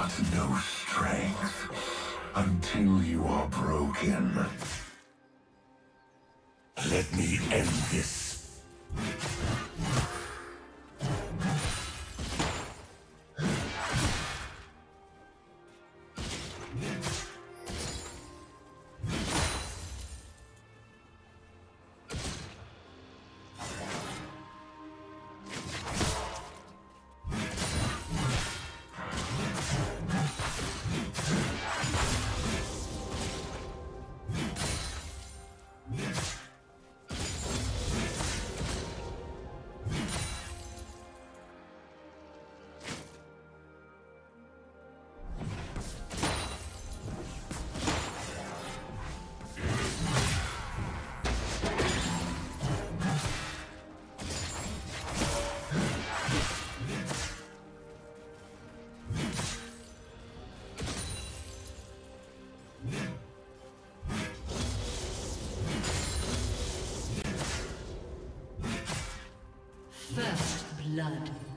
got no strength until you are broken. Let me end this. Blood.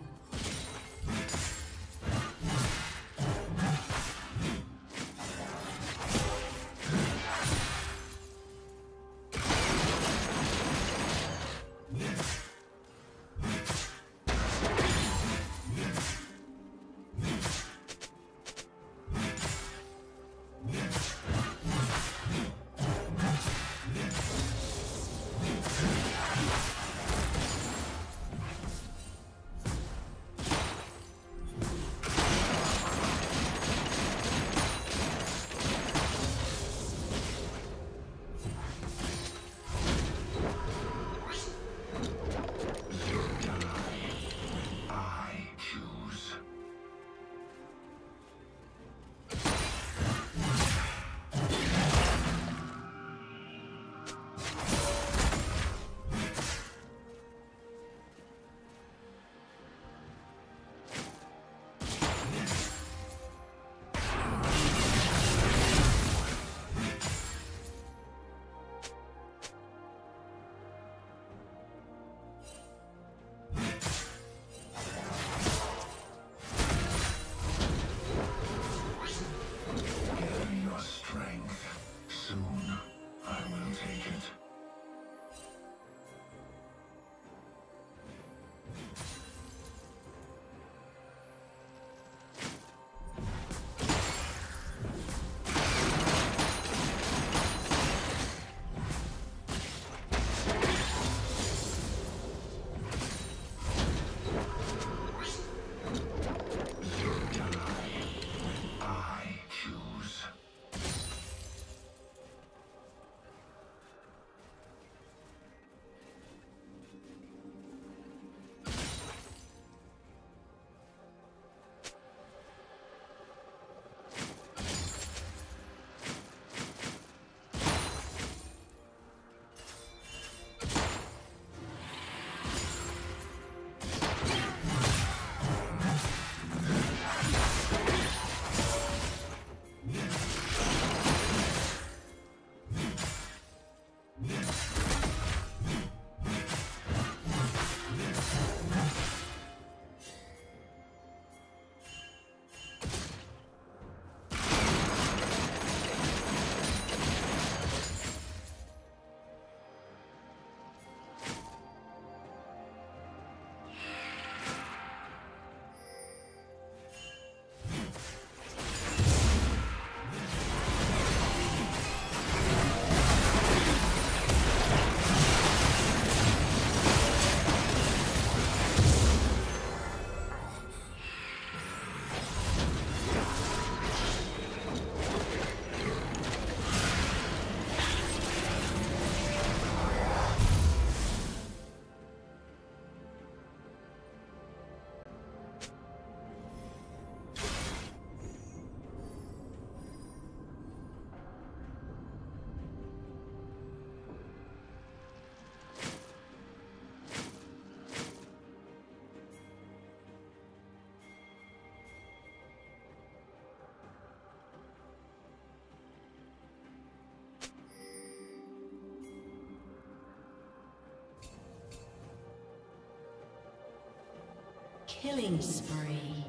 Killing spree.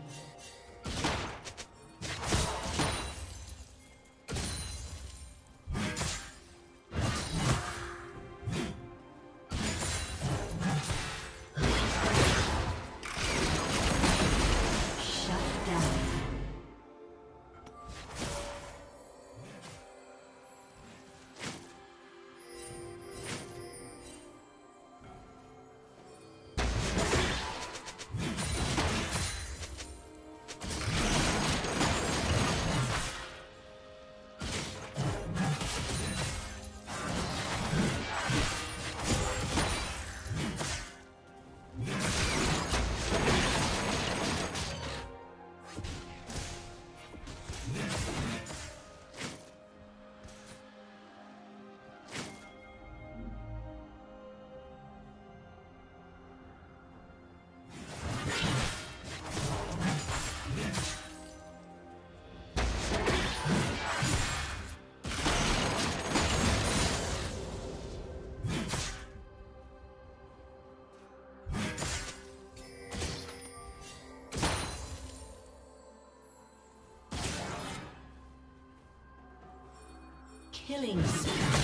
Killing spree.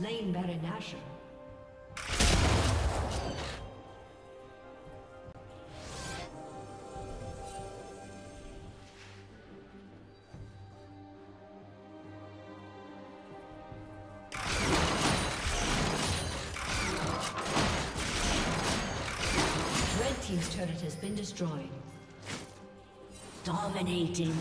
Slain Baron Nashor. Red Team's turret has been destroyed. Dominating.